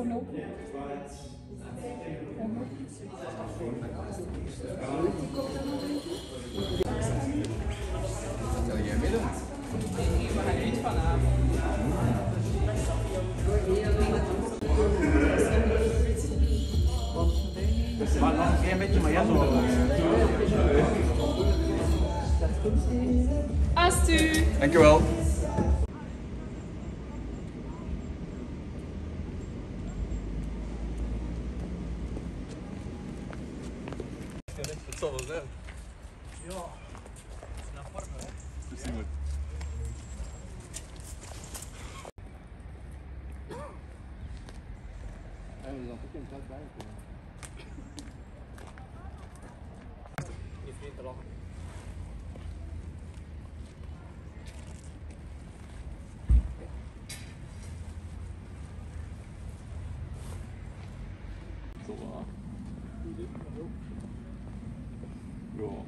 Jij uit vanavond. Maar. Astu! Dankjewel. zo wel. Ja, het is een apart, hè? Dus ja. En we zijn toch een tijd bij. Niet te lachen. Zo, ah. cool.